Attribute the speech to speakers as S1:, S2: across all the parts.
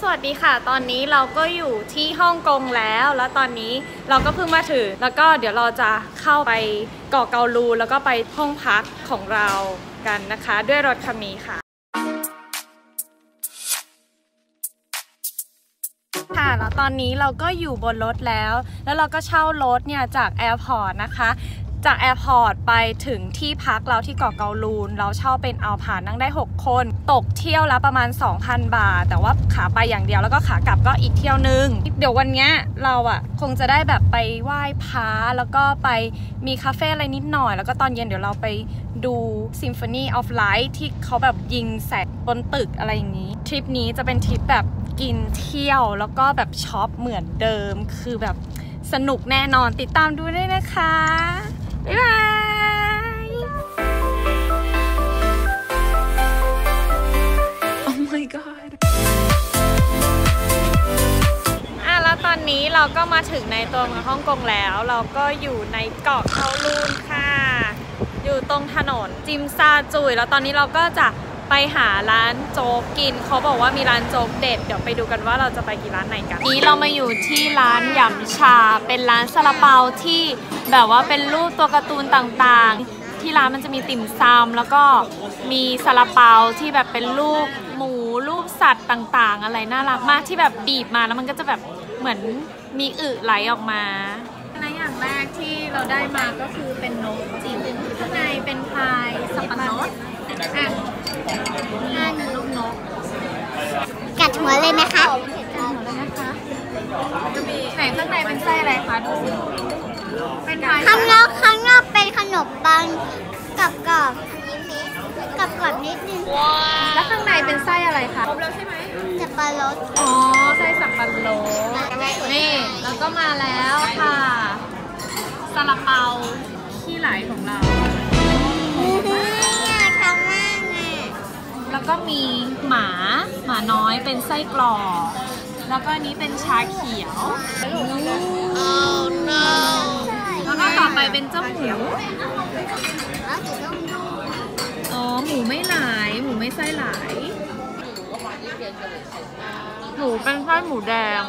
S1: สวัสดีค่ะ ตอนนี้เราก็อยู่ที่ฮ่องกงแล้ว แล้วตอนนี้เราก็เพิ่งมาถึง แล้วก็เดี๋ยวเราจะเข้าไปเกาะเกาลูน แล้วก็ไปห้องพักของเรากันนะคะ ด้วยรถคันนี้ค่ะ ค่ะ แล้วตอนนี้เราก็อยู่บนรถแล้ว แล้วเราก็เช่ารถเนี่ยจาก airport นะคะ จาก airport ไปถึงที่พักเราที่เกาะเกาลูน เราเช่าเป็นเอาผ่านนั่งได้ 6 คน ตกเที่ยวละประมาณ 2,000 บาท แต่ว่าขาไปอย่างเดียวแล้วก็ขากลับก็อีกเที่ยวนึง เดี๋ยววันนี้เราอะคงจะได้แบบไปไหว้พระแล้วก็ไปมีคาเฟ่อะไรนิดหน่อย แล้วก็ตอนเย็นเดี๋ยวเราไปดู Symphony of Light ที่เขาแบบยิงแสงบนตึกอะไรอย่างนี้ ทริปนี้จะเป็นทริปแบบกินเที่ยวแล้วก็แบบช็อปเหมือนเดิม คือแบบสนุกแน่นอนติดตามดูด้วยนะคะ บ๊ายบาย Oh my god อะแล้วตอนนี้เราก็มาถึงในตัวเมืองฮ่องกงแล้ว เราก็อยู่ในเกาะเทาลูนค่ะ อยู่ตรงถนนจิมซาจุยแล้วตอนนี้เราก็จะ ไปหาร้านโจ๊กกิน เขาบอกว่ามีร้านโจ๊กเด็ด เดี๋ยวไปดูกันว่าเราจะไปกี่ร้านไหนกัน นี้เรามาอยู่ที่ร้านหยำชา เป็นร้านซาลาเปาที่แบบว่าเป็นรูปตัวการ์ตูนต่างๆ ที่ร้านมันจะมีติ่มซำแล้วก็มีซาลาเปาที่แบบเป็นรูปหมูรูปสัตว์ต่างๆ อะไรน่ารักมากที่แบบบีบมาแล้วมันก็จะแบบเหมือนมีอึไหลออกมาในอย่างแรกที่เราได้มาก็คือเป็นนกจิ๋วข้างในเป็นพายสับปะรดอะ นี่เป็นลูกนก
S2: กัดหัวเลยไหมคะ
S1: ไหนข้างในเป็นไส้อะไรคะดูสิเป็นพาย
S2: ข้างนอกข้างนอกเป็นขนมปังกับกรอบกับกรอบนิดนึง
S1: แล้วข้างในเป็นไส้อะไรคะครบแล้วใช่ไหม
S2: จะปลารส
S1: อ๋อไส้สับปะรดนี่แล้วก็มาแล้วค่ะซาลาเปาขี้ไหลของเรา ก็มีหมาหมาน้อยเป็นไส้กรอกแล้วก็อันนี้เป็นชาเขียว แล้วก็ต่อไปเป็นเจ้าหมูอ๋อหมูไม่หลาย หมูไม่ไส้หลาย หมูเป็นไส้หมูแดง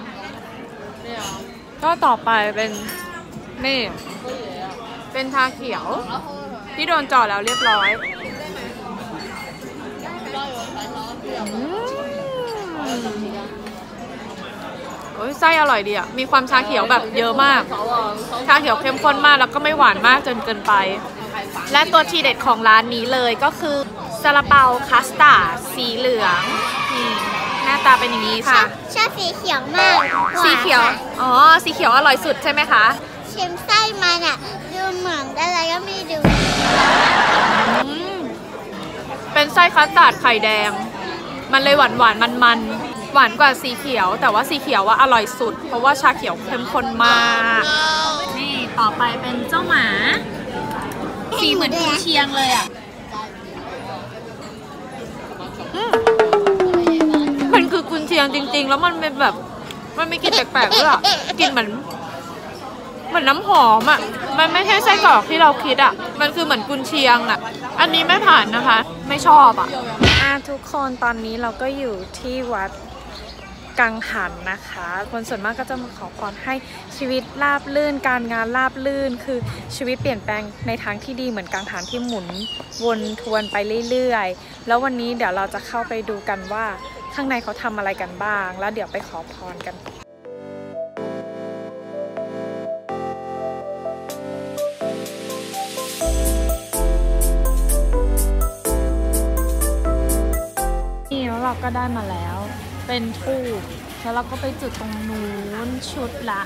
S1: ก็ต่อไปเป็นนี่ เป็นชาเขียว ที่โดนเจอดแล้วเรียบร้อยอืม โอ้ยไส้อร่อยดีอะ มีความชาเขียวแบบเยอะมาก ชาเขียวเข้มข้นมากแล้วก็ไม่หวานมากจนเกินไป และตัวทีเด็ดของร้านนี้เลยก็คือซาลาเปาคัสตาร์ดสีเหลืองนี่หน้าตาเป็นอย่างนี้
S2: ชอ
S1: ค่ะ
S2: บชอบสีเขียวมากหาน
S1: สีเขียว
S2: ค่ะ
S1: อ๋อ สีเขียวอร่อยสุดใช่ไหมคะ
S2: ชิมไส้มันอะดูเหมือนอะไรก็ไม่ดู
S1: อืม เป็นไส้คัสตาร์ดไข่แดง มันเลยหวานหวานมันมันๆหวานกว่าสีเขียว แต่ว่าสีเขียวว่าอร่อยสุด เพราะว่าชาเขียวเข้มข้นมาก นี่ต่อไปเป็นเจ้าหมา สีเหมือนกุนเชียงเลยอะอืมมันคือกุนเชียงจริง ๆ แล้วมันเป็นแบบ มันไม่กลิ่นแปลกๆด้วยอะกลิ่นเหมือน เหมือนน้ำหอมอะ มันไม่ใช่ไส้กรอกที่เราคิดอะ มันคือเหมือนกุนเชียงอะ อันนี้ไม่ผ่านนะคะ ไม่ชอบอะอะทุกคนตอนนี้เราก็อยู่ที่วัดกังหันนะคะ คนส่วนมากก็จะมาขอพรให้ชีวิตราบลื่น การงานราบลื่น คือชีวิตเปลี่ยนแปลงในทางที่ดีเหมือนกังหันที่หมุนวนทวนไปเรื่อยๆ แล้ววันนี้เดี๋ยวเราจะเข้าไปดูกันว่าข้างในเขาทำอะไรกันบ้าง แล้วเดี๋ยวไปขอพรกัน เราก็ได้มาแล้ว เป็นทูบแล้วเราก็ไปจุดตรงนู้นชุดละ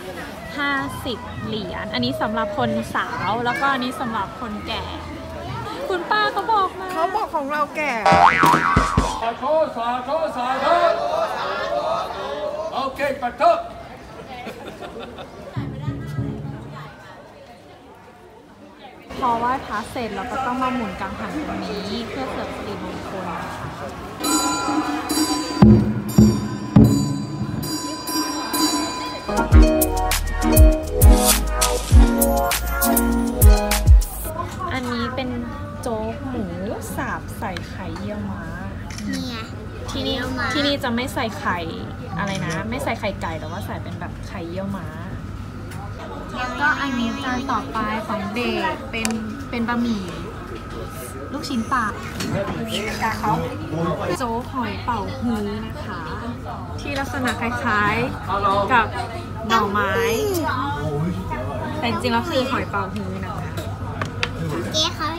S1: 50 เหรียญอันนี้สำหรับคนสาวแล้วก็อันนี้สำหรับคนแก่ คุณป้าเขาบอกมา
S3: เขาบอกของเราแก่
S4: สาธุสาธุสาธุโอเคปัดทุก
S1: พอไหว้พระเสร็จเราก็ต้องมาหมุนกังหันตรงนี้เพื่อเสริมสิริมงคล โจ๊กหมูสับใส่ไข่เยี่ยวม้า
S2: เนี่ย
S1: ที่นี่
S2: เยี่ยวม้า
S1: ที่นี่จะไม่ใส่ไข่อะไรนะ ไม่ใส่ไข่ไก่แต่ว่าใส่เป็นแบบไข่เยี่ยวม้า แล้วก็อันนี้จานต่อไปของเด็กเป็นเป็นบะหมี่ลูกชิ้นปลากาเขาโจ๊กหอยเป่าฮื้อนะคะ ที่ลักษณะคล้ายๆกับหน่อไม้ แต่จริงๆแล้วคือหอยเป่าฮื้อนะคะ
S2: เจ๊เขา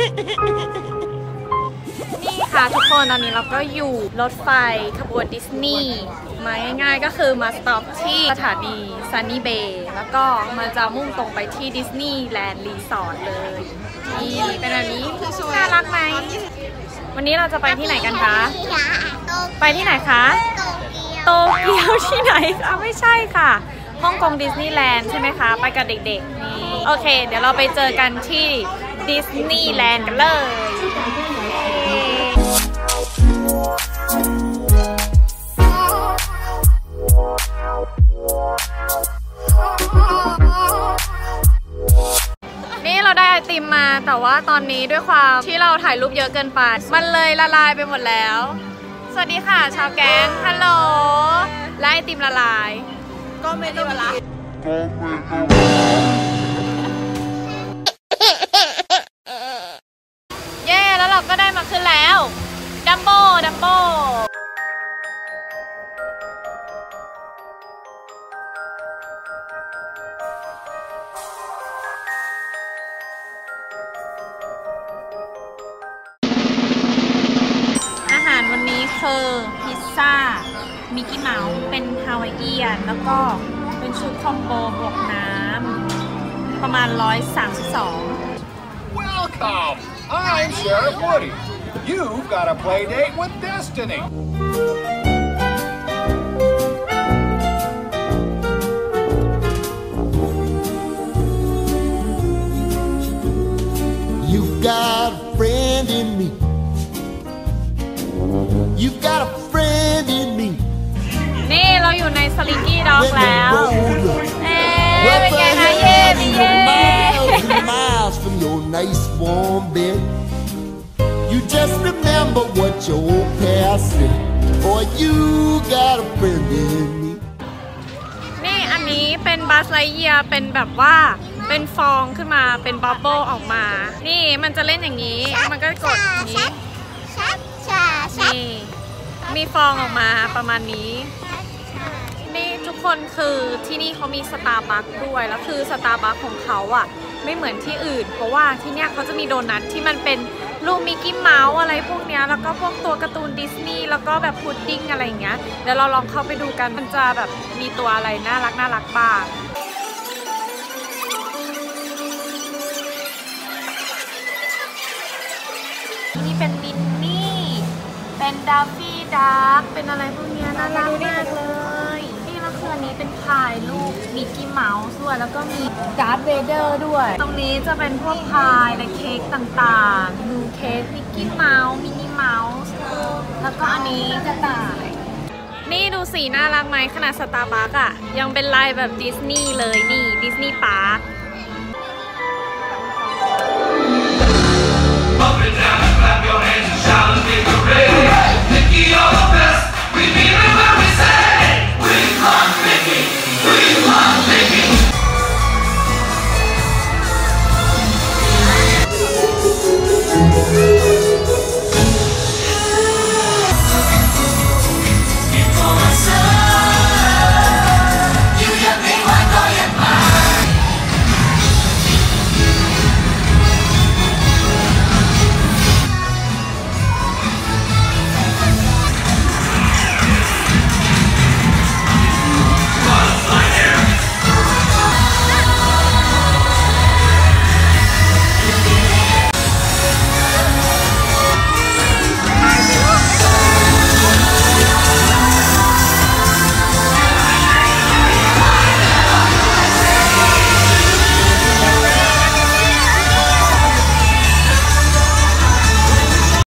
S1: นี่ค่ะทุกคนตอนนี้เราก็อยู่รถไฟขบวนดิสนีย์มาง่ายๆก็คือมา stop ที่สถานีซันนี่เบย์แล้วก็มันจะมุ่งตรงไปที่ดิสนีย์แลนด์รีสอร์ทเลยนี่เป็นแบบนี้น่ารักไหมวันนี้เราจะไปที่ไหนกันคะ ไปที่ไหนคะ
S2: โตเกียว
S1: โตเกียวที่ไหนคะไม่ใช่ค่ะ ฮ่องกงดิสนีย์แลนด์ใช่ไหมคะ ไปกับเด็กๆนี่ โอเค เดี๋ยวเราไปเจอกันที่ ดิสนีย์แลนด์กันเลย นี่เราได้ไอติมมาแต่ว่าตอนนี้ด้วยความที่เราถ่ายรูปเยอะเกินไป มันเลยละลายไปหมดแล้ว สวัสดีค่ะ ชาวแก๊ง ฮัลโหล และไอติมละลาย ก็ไม่ได้ละลาย วันนี้คือพิซซ่ามิกกี้เมาส์เป็นฮาวายเอียน แล้วก็เป็นชุดคอมโบบวกน้ำประมาณ 132
S3: Welcome! I'm Sheriff Woody. You've got a play date with Destiny.
S5: You've got a friend in me. You've got a friend in me.
S1: นี่เราอยู่ในสลิงกี้ด็อก
S5: When
S1: แล้ว
S5: the road
S1: เอ๊ะเป็นไงคะเย่มีเย่
S5: miles and miles from your nice warm bed. You just remember what your old past said. Boy, you got a friend in me.
S1: นี่อันนี้เป็นบัสไลเยียเป็นแบบว่าเป็นฟองขึ้นมาเป็น bubble ออกมา นี่มันจะเล่นอย่างนี้ มันก็กดอย่างนี้
S2: ชัดชาชัด
S1: นี่ มีฟองออกมาประมาณนี้ นี่ทุกคนคือที่นี่เขามีสตาร์บัคด้วย แล้วคือสตาร์บัคของเขาอะ ไม่เหมือนที่อื่น เพราะว่าที่เนี่ยเขาจะมีโดนัทที่มันเป็นรูปมิกกี้เมาส์อะไรพวกเนี้ย แล้วก็พวกตัวการ์ตูนดิสนีย์แล้วก็แบบพุดดิ้งอะไรอย่างเงี้ย เดี๋ยวเราลองเข้าไปดูกัน มันจะแบบมีตัวอะไรน่ารักน่ารักบ้างนี่เป็นมินนี่ เป็นดัฟฟี่ ดักเป็นอะไรพวกนี้น่ารักมากเลย นี่แล้วคืออันนี้เป็นพายรูปมิกกี้เมาส์ด้วย แล้วก็มี Darth Vader ด้วย ตรงนี้จะเป็นพวกพายและเค้กต่างๆ ดูเค้กมิกกี้เมาส์มินนี่เมาส์แล้วก็อันนี้กระต่าย นี่ดูสีน่ารักไหมขนาดสตาร์บัคอะยังเป็นลายแบบดิสนีย์เลยนี่ดิสนีย์ปาร์ค Tokyo.